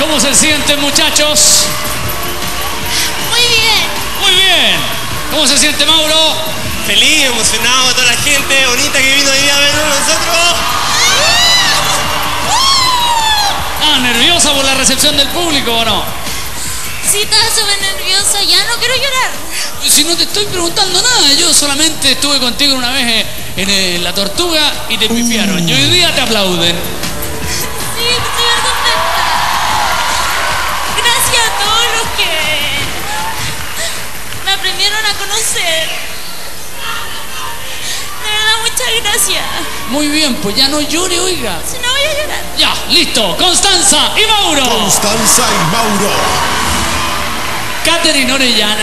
¿Cómo se sienten, muchachos? Muy bien. Muy bien. ¿Cómo se siente, Mauro? Feliz, emocionado, toda la gente bonita que vino hoy día a vernos nosotros. Ah, nerviosa por la recepción del público o no? Sí, estaba súper nerviosa. Ya no quiero llorar. Si no te estoy preguntando nada, yo solamente estuve contigo una vez en, en La Tortuga y te pifiaron. Y hoy día te aplauden. De verdad, muchas gracias. Muy bien, pues ya no llore, oiga. Si no voy a llorar. Ya, listo. Constanza y Mauro. Constanza y Mauro. Catherine Orellana.